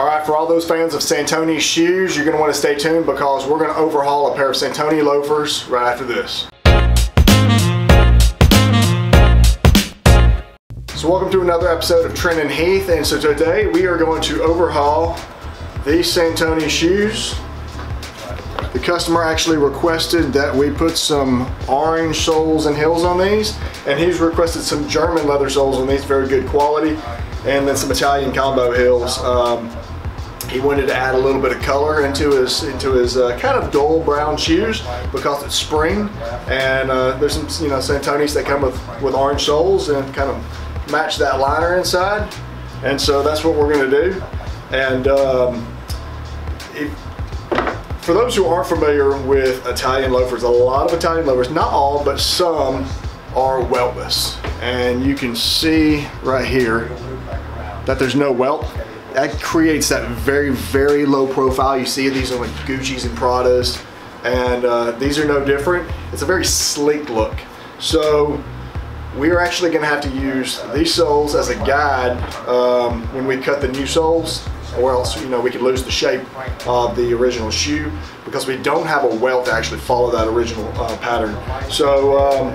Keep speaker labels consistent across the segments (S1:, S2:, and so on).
S1: All right, for all those fans of Santoni shoes, you're gonna wanna stay tuned because we're gonna overhaul a pair of Santoni loafers right after this. So welcome to another episode of Trent and Heath, and so today we are going to overhaul these Santoni shoes. The customer actually requested that we put some orange soles and heels on these, and he's requested some German leather soles on these, very good quality, and then some Italian combo heels. Um, he wanted to add a little bit of color into his into his uh, kind of dull brown shoes because it's spring, and uh, there's some you know Santonis that come with with orange soles and kind of match that liner inside, and so that's what we're going to do, and. Um, if, for those who aren't familiar with Italian loafers, a lot of Italian loafers, not all, but some are weltless. And you can see right here that there's no welt. That creates that very, very low profile. You see these are like Gucci's and Pradas, and uh, these are no different. It's a very sleek look. So we are actually gonna have to use these soles as a guide um, when we cut the new soles or else you know we could lose the shape of the original shoe because we don't have a welt to actually follow that original uh, pattern. So um,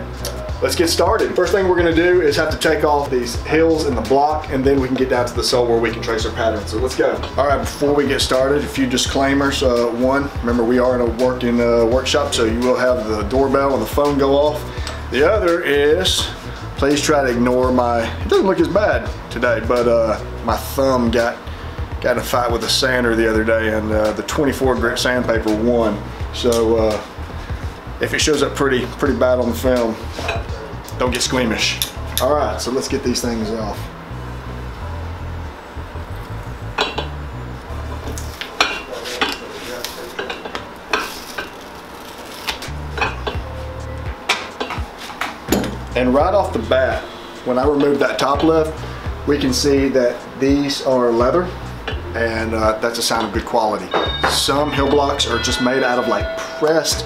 S1: let's get started. First thing we're gonna do is have to take off these hills and the block and then we can get down to the sole where we can trace our pattern. So let's go. All right, before we get started, a few disclaimers. Uh, one, remember we are in a working uh, workshop so you will have the doorbell and the phone go off. The other is, please try to ignore my, it doesn't look as bad today, but uh, my thumb got got in a fight with a sander the other day and uh, the 24 grit sandpaper won. So uh, if it shows up pretty, pretty bad on the film, don't get squeamish. All right, so let's get these things off. And right off the bat, when I remove that top lift, we can see that these are leather and uh, that's a sign of good quality. Some heel blocks are just made out of like pressed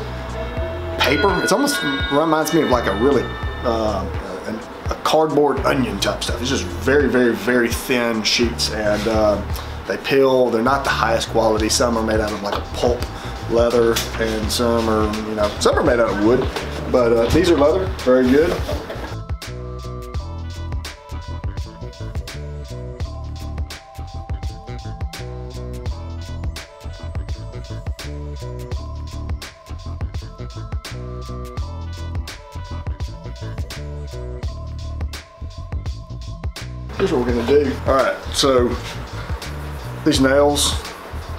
S1: paper. It almost reminds me of like a really, uh, a cardboard onion type stuff. It's just very, very, very thin sheets and uh, they peel. They're not the highest quality. Some are made out of like a pulp leather and some are, you know, some are made out of wood. But uh, these are leather, very good. All right, so these nails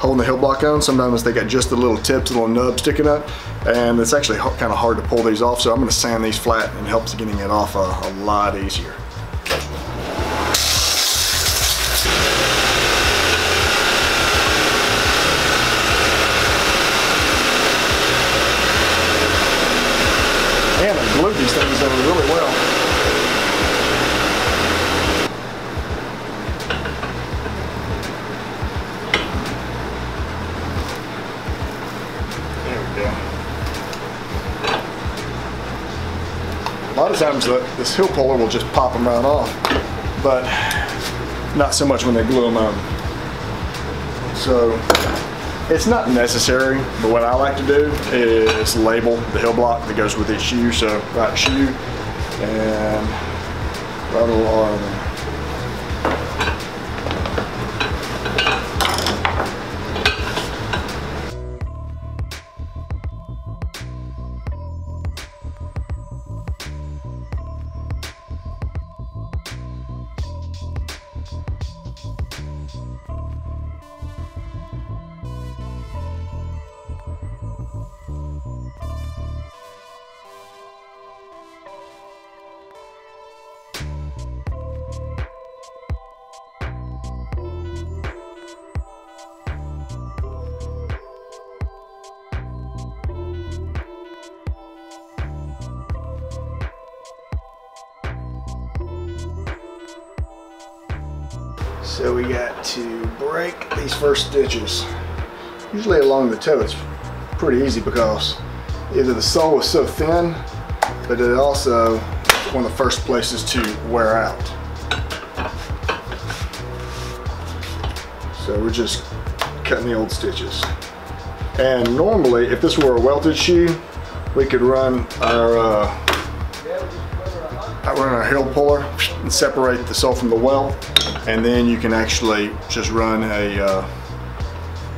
S1: holding the heel block on, sometimes they got just the little tips, the little nub sticking up, and it's actually kind of hard to pull these off, so I'm gonna sand these flat and helps getting it off a, a lot easier. A lot of times the, this heel puller will just pop them right off, but not so much when they glue them on. So it's not necessary, but what I like to do is label the heel block that goes with each shoe. So right shoe and right little stitches. Usually along the toe it's pretty easy because either the sole is so thin, but it also one of the first places to wear out. So we're just cutting the old stitches. And normally, if this were a welted shoe, we could run our uh, I run our heel puller and separate the sole from the welt, and then you can actually just run a uh,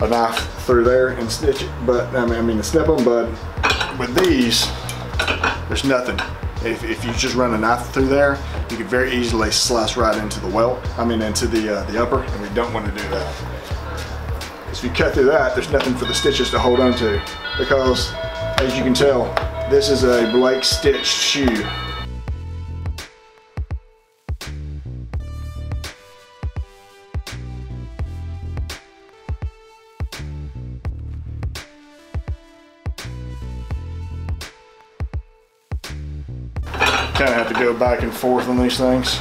S1: a knife through there and stitch it. But I mean, I mean, snip them. But with these, there's nothing. If, if you just run a knife through there, you can very easily slice right into the welt. I mean, into the uh, the upper, and we don't want to do that. If you cut through that, there's nothing for the stitches to hold onto because, as you can tell, this is a Blake stitched shoe. Back and forth on these things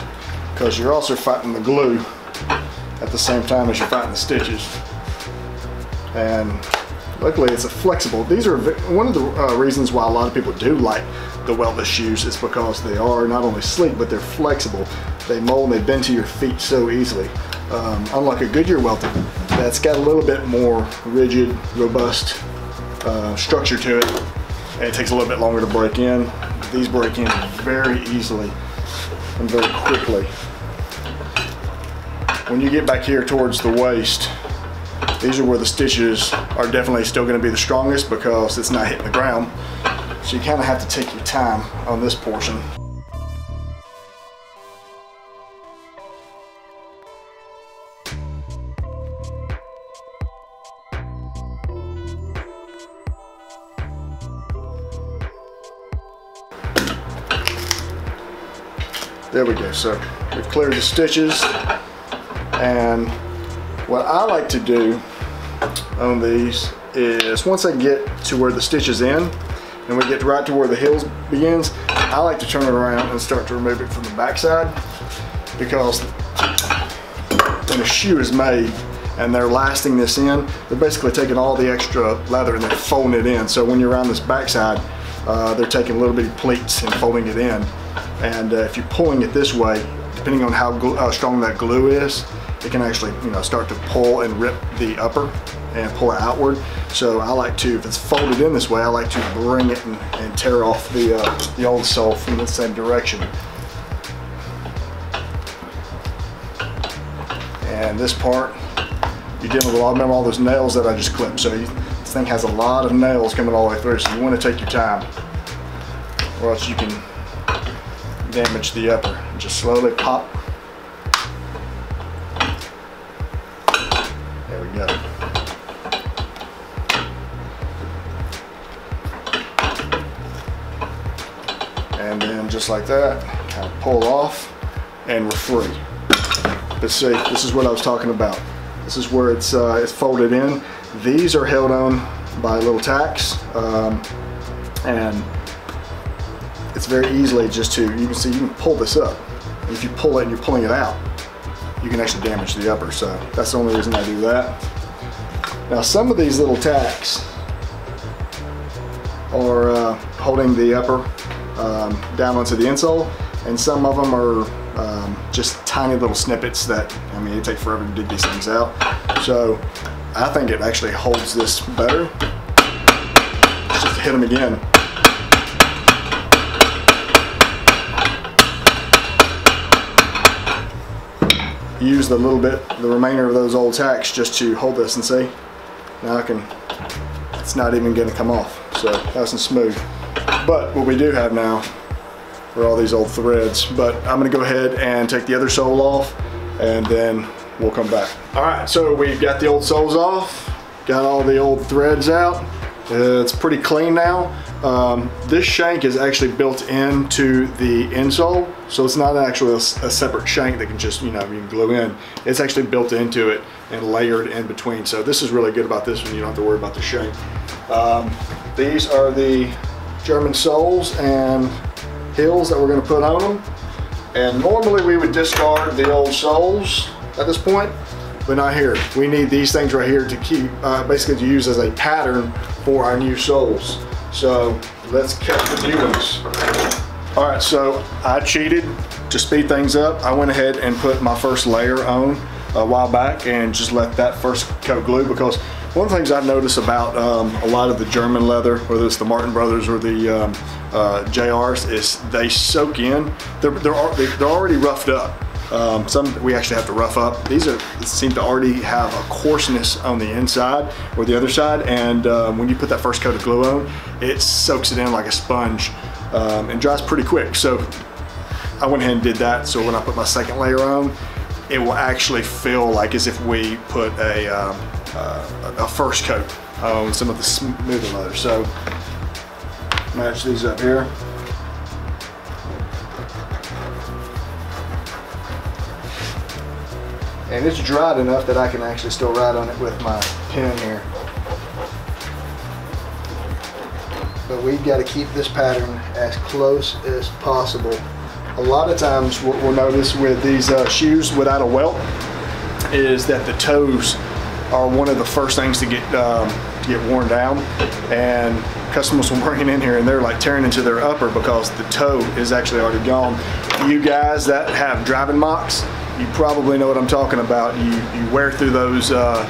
S1: because you're also fighting the glue at the same time as you're fighting the stitches. And luckily it's a flexible. These are one of the uh, reasons why a lot of people do like the weltless shoes is because they are not only sleek but they're flexible. They mold and they bend to your feet so easily. Um, unlike a Goodyear welted that's got a little bit more rigid, robust uh, structure to it and it takes a little bit longer to break in these break in very easily and very quickly. When you get back here towards the waist, these are where the stitches are definitely still going to be the strongest because it's not hitting the ground. So you kind of have to take your time on this portion. There we go. So we've cleared the stitches. And what I like to do on these is once I get to where the stitch is in and we get right to where the heels begins, I like to turn it around and start to remove it from the backside because when a shoe is made and they're lasting this in, they're basically taking all the extra leather and they're folding it in. So when you're around this backside, uh, they're taking a little bitty pleats and folding it in. And uh, if you're pulling it this way, depending on how, how strong that glue is, it can actually you know start to pull and rip the upper and pull it outward. So I like to, if it's folded in this way, I like to bring it and, and tear off the, uh, the old sole from the same direction. And this part, you're dealing with a lot, remember all those nails that I just clipped. So you, this thing has a lot of nails coming all the way through, so you want to take your time or else you can damage the upper. Just slowly pop. There we go. And then just like that, kind of pull off and we're free. But see, this is what I was talking about. This is where it's, uh, it's folded in. These are held on by little tacks. Um, and it's very easily just to, you can see, you can pull this up. If you pull it and you're pulling it out, you can actually damage the upper. So that's the only reason I do that. Now some of these little tacks are uh, holding the upper um, down onto the insole and some of them are um, just tiny little snippets that, I mean, it takes forever to dig these things out. So I think it actually holds this better. Just hit them again. Use the little bit, the remainder of those old tacks just to hold this and see. Now I can, it's not even gonna come off. So nice and smooth. But what we do have now are all these old threads. But I'm gonna go ahead and take the other sole off and then we'll come back. All right, so we've got the old soles off, got all the old threads out. It's pretty clean now. Um, this shank is actually built into the insole, so it's not actually a, a, separate shank that can just, you know, you can glue in. It's actually built into it and layered in between. So this is really good about this one. You don't have to worry about the shank. Um, these are the German soles and heels that we're going to put on them. And normally we would discard the old soles at this point, but not here. We need these things right here to keep, uh, basically to use as a pattern for our new soles. So let's cut the new ones. All right, so I cheated to speed things up. I went ahead and put my first layer on a while back and just let that first coat glue because one of the things I notice about um, a lot of the German leather, whether it's the Martin Brothers or the um, uh, JRs, is they soak in. They're, they're, they're already roughed up. Um, some we actually have to rough up. These are seem to already have a coarseness on the inside or the other side, and um, when you put that first coat of glue on, it soaks it in like a sponge um, and dries pretty quick. So I went ahead and did that. So when I put my second layer on, it will actually feel like as if we put a, um, uh, a first coat on some of the smoother leather. So match these up here. And it's dried enough that I can actually still write on it with my pen here. But we've got to keep this pattern as close as possible. A lot of times what we'll notice with these uh, shoes without a welt is that the toes are one of the first things to get um, to get worn down and customers will bring it in here and they're like tearing into their upper because the toe is actually already gone. You guys that have driving mocks, you probably know what I'm talking about. You, you wear through those, uh,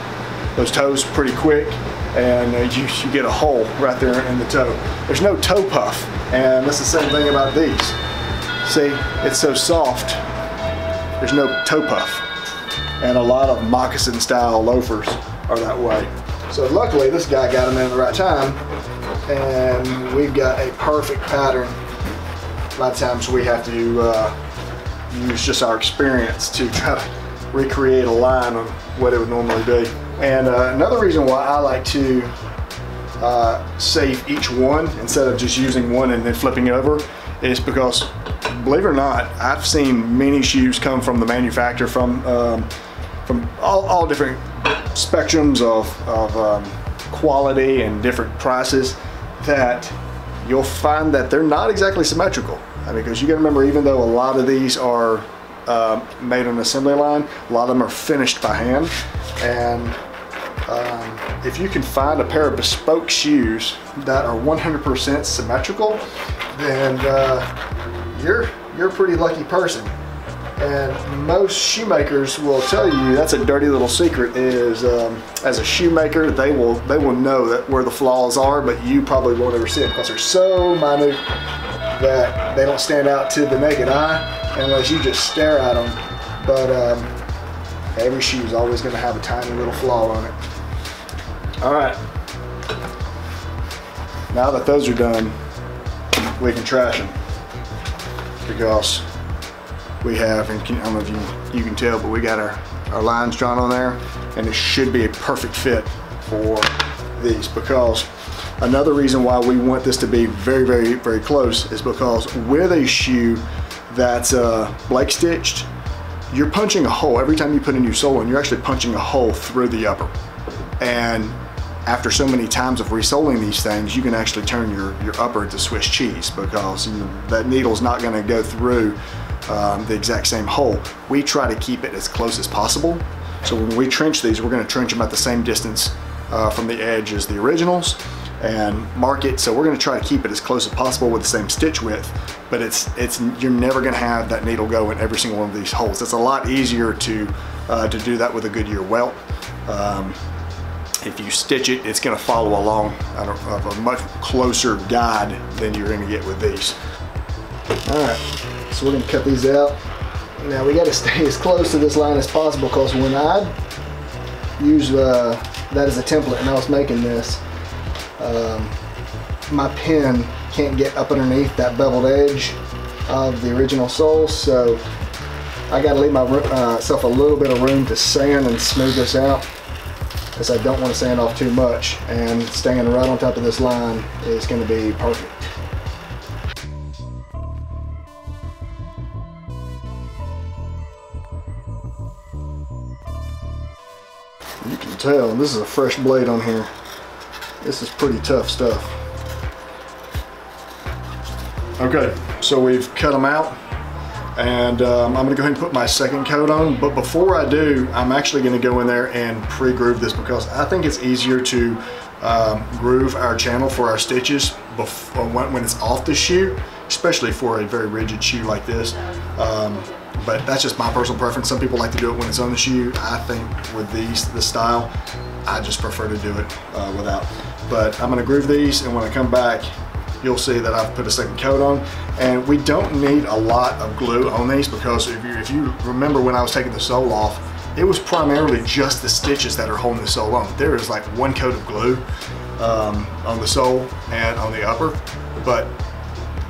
S1: those toes pretty quick and uh, you, you get a hole right there in the toe. There's no toe puff and that's the same thing about these. See, it's so soft, there's no toe puff. And a lot of moccasin style loafers are that way. So luckily this guy got them in at the right time and we've got a perfect pattern. A lot of times we have to uh, use just our experience to try to recreate a line of what it would normally be. And uh, another reason why I like to uh, save each one instead of just using one and then flipping it over is because, believe it or not, I've seen many shoes come from the manufacturer from um, from all, all, different spectrums of, of um, quality and different prices that you'll find that they're not exactly symmetrical. Because you got to remember, even though a lot of these are uh, made on assembly line, a lot of them are finished by hand. And um, if you can find a pair of bespoke shoes that are 100% symmetrical, then uh, you're you're a pretty lucky person. And most shoemakers will tell you that's a dirty little secret. Is um, as a shoemaker, they will they will know that where the flaws are, but you probably won't ever see them because they're so minute that they don't stand out to the naked eye unless you just stare at them. But um, every shoe is always going to have a tiny little flaw on it. All right. Now that those are done, we can trash them because we have, and I don't know if you, you can tell, but we got our, our lines drawn on there and it should be a perfect fit for these because Another reason why we want this to be very, very, very close is because with a shoe that's uh, Blake stitched, you're punching a hole. Every time you put a new sole in, you're actually punching a hole through the upper. And after so many times of resoling these things, you can actually turn your, your upper to Swiss cheese because you know, that needle's not gonna go through um, the exact same hole. We try to keep it as close as possible. So when we trench these, we're gonna trench them at the same distance uh, from the edge as the originals and mark it. So we're gonna try to keep it as close as possible with the same stitch width, but it's, it's you're never gonna have that needle go in every single one of these holes. It's a lot easier to, uh, to do that with a Goodyear welt. Um, if you stitch it, it's gonna follow along of a much closer guide than you're gonna get with these. All right, so we're gonna cut these out. Now we gotta stay as close to this line as possible because when I use uh, that as a template and I was making this, um, my pen can't get up underneath that beveled edge of the original sole so I got to leave myself uh, a little bit of room to sand and smooth this out because I don't want to sand off too much and staying right on top of this line is going to be perfect. You can tell this is a fresh blade on here. This is pretty tough stuff. Okay, so we've cut them out and um, I'm gonna go ahead and put my second coat on. But before I do, I'm actually gonna go in there and pre-groove this because I think it's easier to um, groove our channel for our stitches before, when, when, it's off the shoe, especially for a very rigid shoe like this. Um, but that's just my personal preference. Some people like to do it when it's on the shoe. I think with these, the style, I just prefer to do it uh, without. But I'm gonna groove these and when I come back, you'll see that I've put a second coat on. And we don't need a lot of glue on these because if you, if you remember when I was taking the sole off, it was primarily just the stitches that are holding the sole on. There is like one coat of glue um, on the sole and on the upper, but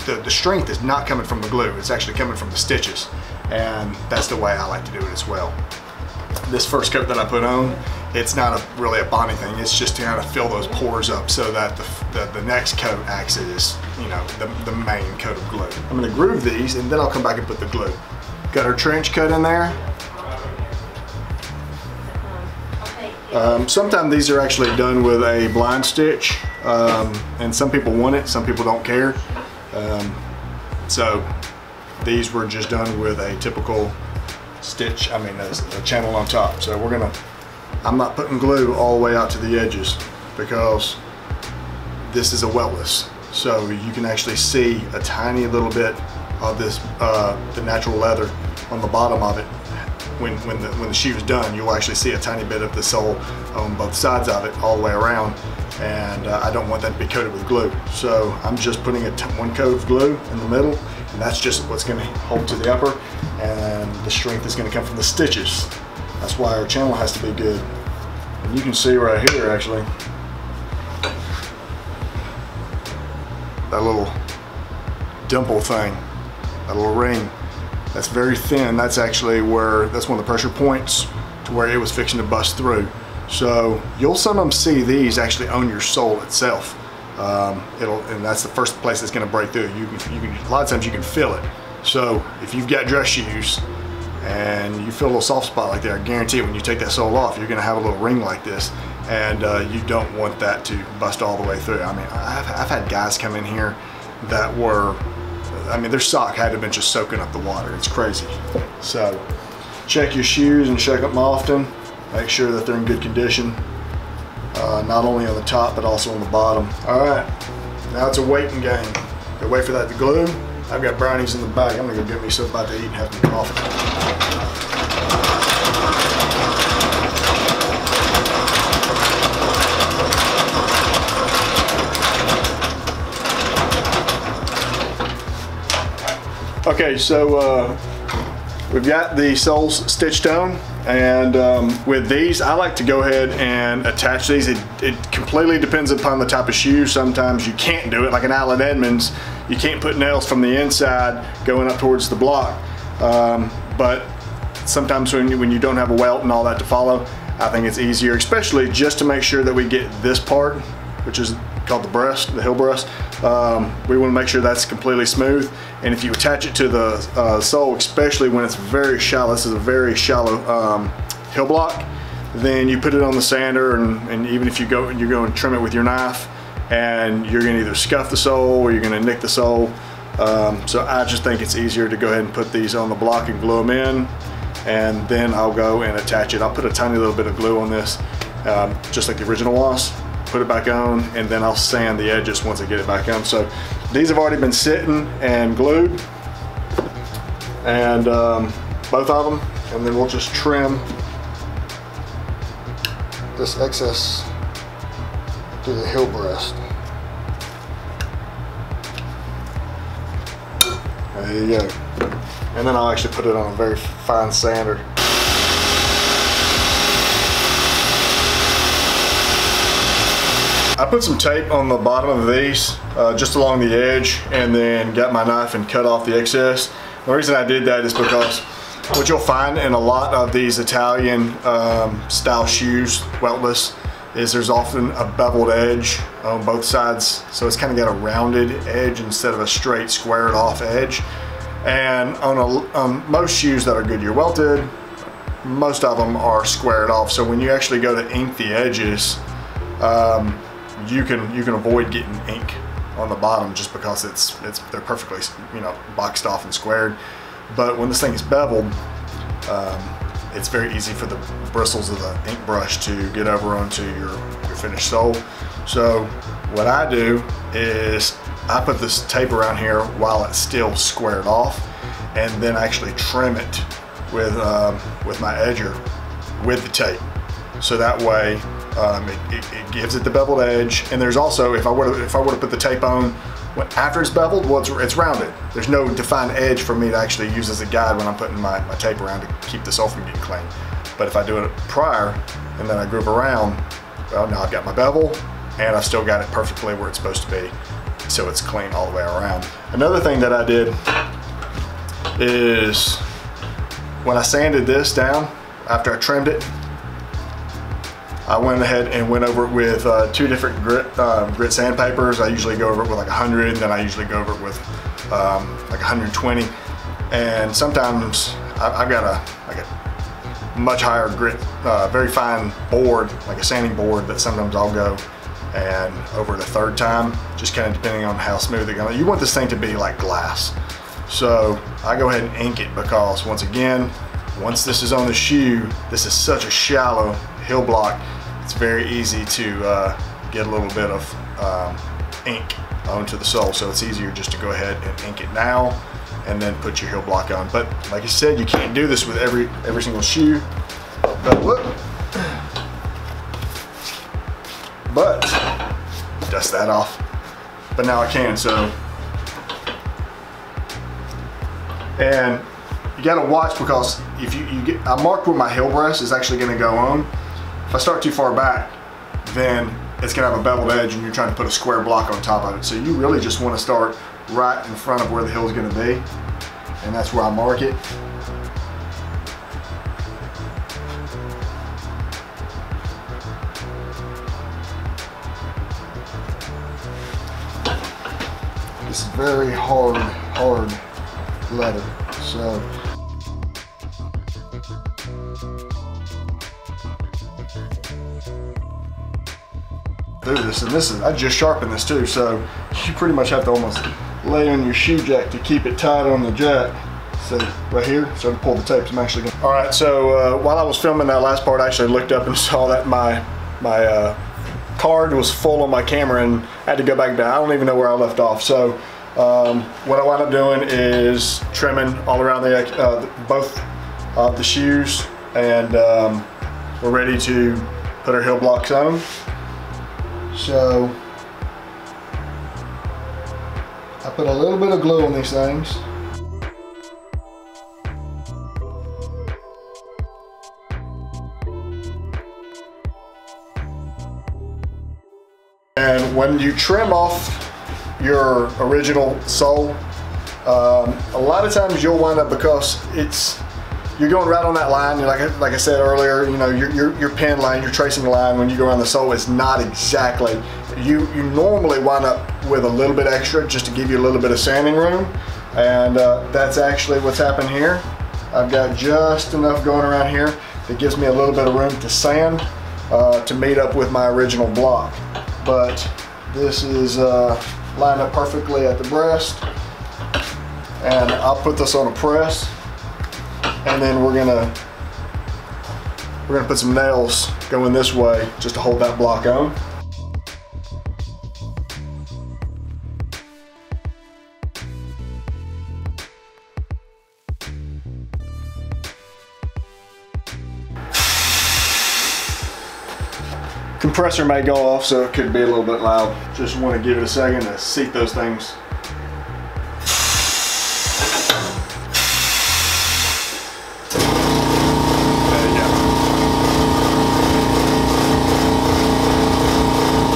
S1: the, the strength is not coming from the glue. It's actually coming from the stitches. And that's the way I like to do it as well. This first coat that I put on, it's not a, really a bonding thing. It's just to kind of fill those pores up so that the, the, the next coat acts as, you know, the, the main coat of glue. I'm gonna groove these and then I'll come back and put the glue. Got our trench coat in there. Um, sometimes these are actually done with a blind stitch um, and some people want it, some people don't care. Um, so these were just done with a typical stitch, I mean a, a channel on top. So we're gonna, I'm not putting glue all the way out to the edges because this is a weltless. So you can actually see a tiny little bit of this, uh, the natural leather on the bottom of it when, when, the, when the shoe is done, you'll actually see a tiny bit of the sole on both sides of it all the way around. And uh, I don't want that to be coated with glue. So I'm just putting a one coat of glue in the middle, and that's just what's gonna hold to the upper, and the strength is gonna come from the stitches. That's why our channel has to be good. And you can see right here, actually, that little dimple thing, that little ring that's very thin. That's actually where, that's one of the pressure points to where it was fixing to bust through. So you'll sometimes see these actually on your sole itself. Um, it'll, and that's the first place it's gonna break through. You you can, a lot of times you can feel it. So if you've got dress shoes and you feel a little soft spot like that, I guarantee it, when you take that sole off, you're gonna have a little ring like this and uh, you don't want that to bust all the way through. I mean, I've, I've had guys come in here that were I mean, their sock had to have been just soaking up the water. It's crazy. So check your shoes and check them often. Make sure that they're in good condition. Uh, not only on the top, but also on the bottom. All right, now it's a waiting game. Gotta wait for that to glue. I've got brownies in the back. I'm gonna go get me something about to eat and have some coffee. Okay, so uh, we've got the soles stitched on and um, with these I like to go ahead and attach these. It, it, completely depends upon the type of shoe. Sometimes you can't do it like an Allen Edmonds. You can't put nails from the inside going up towards the block. Um, but sometimes when you, when you don't have a welt and all that to follow, I think it's easier, especially just to make sure that we get this part, which is called the breast, the heel breast. Um, we want to make sure that's completely smooth. And if you attach it to the uh, sole, especially when it's very shallow, this is a very shallow um, heel block, then you put it on the sander and, and even if you go you go and trim it with your knife and you're gonna either scuff the sole or you're gonna nick the sole. Um, so I just think it's easier to go ahead and put these on the block and glue them in and then I'll go and attach it. I'll put a tiny little bit of glue on this um, just like the original was put it back on, and then I'll sand the edges once I get it back on. So these have already been sitting and glued, and um, both of them, and then we'll just trim this excess to the heel breast. There you go. And then I'll actually put it on a very fine sander. I put some tape on the bottom of these, uh, just along the edge, and then got my knife and cut off the excess. The reason I did that is because what you'll find in a lot of these Italian um, style shoes, weltless, is there's often a beveled edge on both sides. So it's kind of got a rounded edge instead of a straight squared off edge. And on, a, on most shoes that are Goodyear welted, most of them are squared off. So when you actually go to ink the edges, um, you can you can avoid getting ink on the bottom just because it's it's they're perfectly you know boxed off and squared. But when this thing is beveled, um, it's very easy for the bristles of the ink brush to get over onto your, your finished sole. So what I do is I put this tape around here while it's still squared off and then actually trim it with, um, with my edger with the tape. So that way um, it, it, it, gives it the beveled edge. And there's also, if I were to, if I put the tape on after it's beveled, well, it's, it's, rounded. There's no defined edge for me to actually use as a guide when I'm putting my, my tape around to keep the sole from getting clean. But if I do it prior and then I groove around, well, now I've got my bevel and I've still got it perfectly where it's supposed to be. So it's clean all the way around. Another thing that I did is when I sanded this down after I trimmed it, I went ahead and went over it with uh, two different grit, uh, grit sandpapers. I usually go over it with like 100, then I usually go over it with um, like 120. And sometimes I've got a, like a much higher grit, uh, very fine board, like a sanding board that sometimes I'll go and over the third time, just kind of depending on how smooth it goes. You want this thing to be like glass. So I go ahead and ink it because once again, once this is on the shoe, this is such a shallow heel block, it's very easy to uh, get a little bit of um, ink onto the sole. So it's easier just to go ahead and ink it now and then put your heel block on. But like I said, you can't do this with every, every single shoe. But look, but dust that off. But now I can, so And you gotta watch because if you, you get, I marked where my heel breast is actually gonna go on. If I start too far back, then it's gonna have a beveled edge and you're trying to put a square block on top of it. So you really just wanna start right in front of where the heel is gonna be. And that's where I mark it. It's very hard, hard leather. So this and this is I just sharpened this too so you pretty much have to almost lay on your shoe jack to keep it tight on the jack. So right here so to pull the tapes I'm actually gonna all right so uh, while I was filming that last part I actually looked up and saw that my my uh, card was full on my camera and I had to go back down. I don't even know where I left off. So um, what I wound up doing is trimming all around the, uh, both of the shoes and um, we're ready to put our heel blocks on. So I put a little bit of glue on these things. And when you trim off your original sole. Um, a lot of times you'll wind up because it's you're going right on that line. Like like I said earlier, you know your your, your line, your tracing line when you go around the sole is not exactly. You you normally wind up with a little bit extra just to give you a little bit of sanding room, and uh, that's actually what's happened here. I've got just enough going around here that gives me a little bit of room to sand uh, to meet up with my original block. But this is. Uh, line up perfectly at the breast. And I'll put this on a press. And then we're gonna we're gonna put some nails going this way just to hold that block on. Compressor may go off, so it could be a little bit loud. Just want to give it a second to seat those things.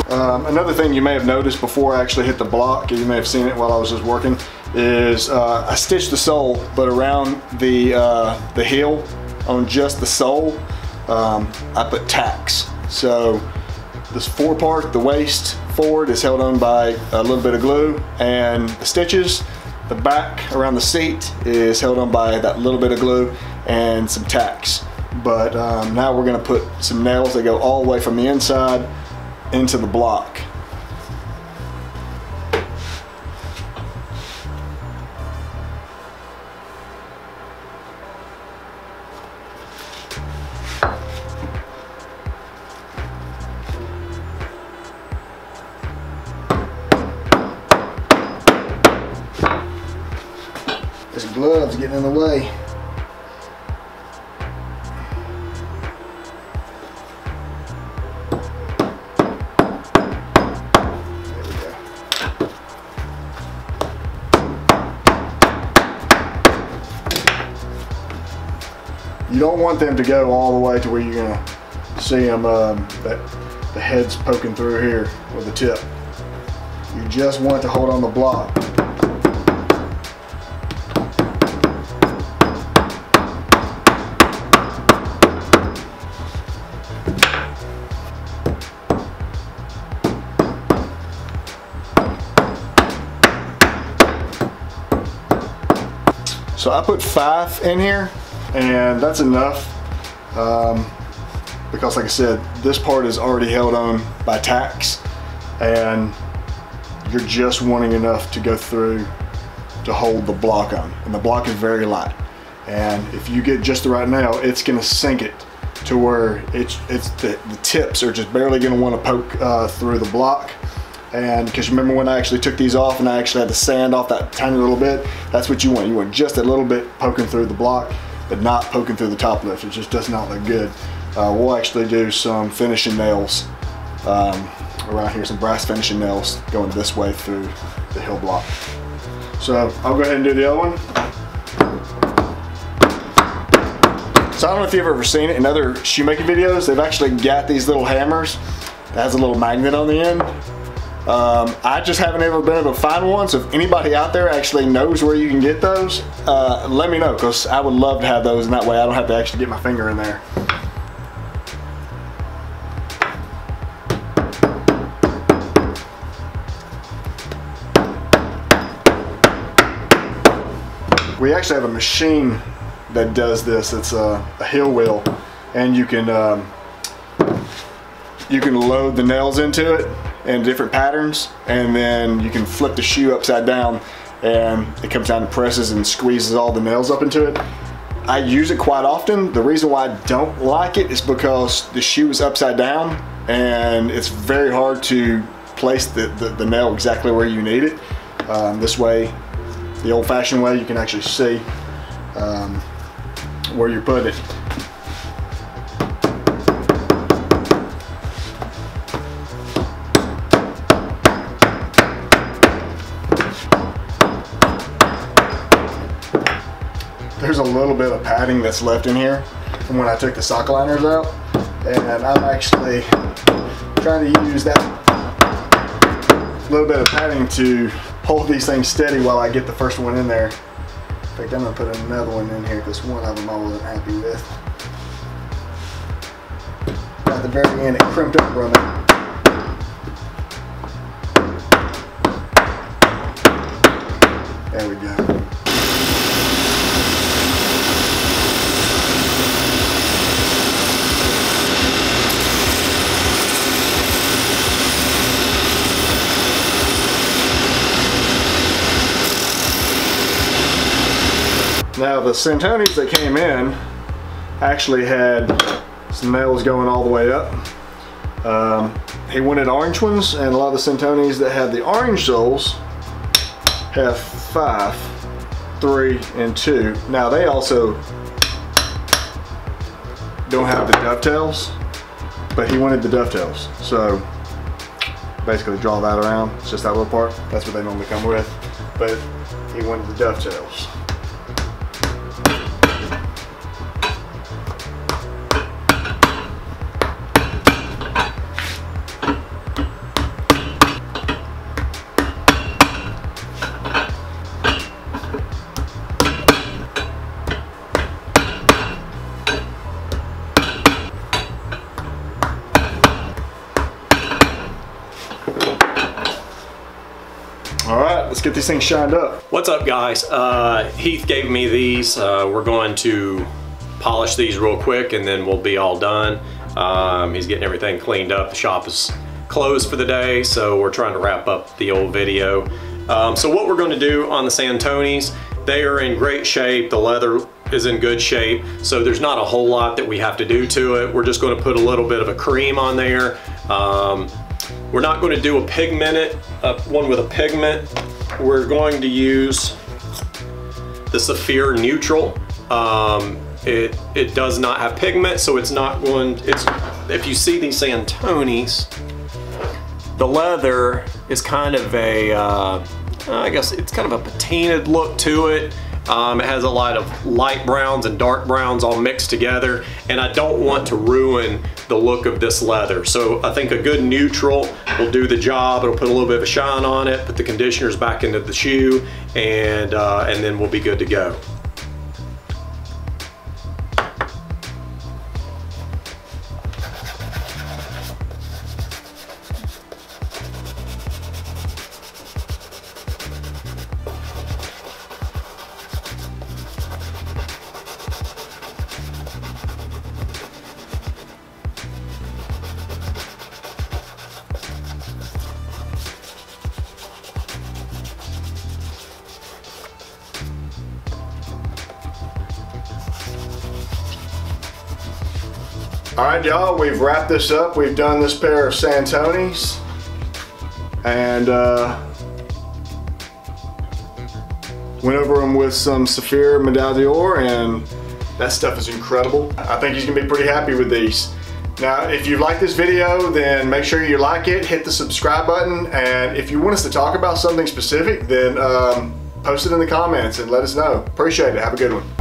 S1: Um, another thing you may have noticed before I actually hit the block, you may have seen it while I was just working, is uh, I stitched the sole, but around the, uh, the heel on just the sole, um, I put tacks. So this forepart, the waist forward is held on by a little bit of glue and the stitches. The back around the seat is held on by that little bit of glue and some tacks. But um, now we're gonna put some nails that go all the way from the inside into the block. Getting in the way. You don't want them to go all the way to where you're gonna see them, um, that the head's poking through here with the tip. You just want to hold on the block. I put five in here and that's enough um, because like I said this part is already held on by tacks and you're just wanting enough to go through to hold the block on and the block is very light. And if you get just the right nail it's gonna sink it to where it's it's the, the tips are just barely gonna want to poke uh, through the block and because remember when I actually took these off and I actually had to sand off that tiny little bit that's what you want you want just a little bit poking through the block but not poking through the top lift. It just does not look good. Uh, we'll actually do some finishing nails um, around here, some brass finishing nails going this way through the heel block. So I'll go ahead and do the other one. So I don't know if you've ever seen it in other shoemaking videos, they've actually got these little hammers that has a little magnet on the end um, I just haven't ever been able to find one, so if anybody out there actually knows where you can get those, uh, let me know, because I would love to have those, and that way I don't have to actually get my finger in there. We actually have a machine that does this. It's a, a hill wheel, and you can um, you can load the nails into it in different patterns and then you can flip the shoe upside down and it comes down and presses and squeezes all the nails up into it. I use it quite often. The reason why I don't like it is because the shoe is upside down and it's very hard to place the, the, the nail exactly where you need it. Um, this way, the old fashioned way, you can actually see um, where you put it. That's left in here from when I took the sock liners out. And I'm actually trying to use that little bit of padding to hold these things steady while I get the first one in there. In fact, I'm gonna put another one in here because one of them I wasn't happy with. At the very end, it crimped up from it. There we go. Now the Santonis that came in actually had some nails going all the way up. Um, he wanted orange ones and a lot of the Santonis that had the orange soles have five, three, and two. Now they also don't have the dovetails, but he wanted the dovetails. So basically draw that around. It's just that little part. That's what they normally come with. But he wanted the dovetails. These things shined up.
S2: What's up guys? Uh, Heath gave me these. Uh, we're going to polish these real quick and then we'll be all done. Um, he's getting everything cleaned up. The shop is closed for the day, so we're trying to wrap up the old video. Um, so what we're gonna do on the Santonis, they are in great shape. The leather is in good shape, so there's not a whole lot that we have to do to it. We're just gonna put a little bit of a cream on there. Um, we're not going to do a pigmented, uh, one with a pigment. We're going to use the Saphir Neutral. Um, it, it does not have pigment, so it's not going, it's, if you see these Santonis, the leather is kind of a, uh, I guess it's kind of a patinaed look to it. Um, it has a lot of light browns and dark browns all mixed together, and I don't want to ruin the look of this leather. So I think a good neutral will do the job. It'll put a little bit of a shine on it, put the conditioners back into the shoe, and, uh, and then we'll be good to go.
S1: All right, y'all, we've wrapped this up. We've done this pair of Santonis. And uh, went over them with some Saphir Medal d'Or, and that stuff is incredible. I think he's gonna be pretty happy with these. Now, if you like this video, then make sure you like it, hit the subscribe button, and if you want us to talk about something specific, then um, post it in the comments and let us know. Appreciate it. Have a good one.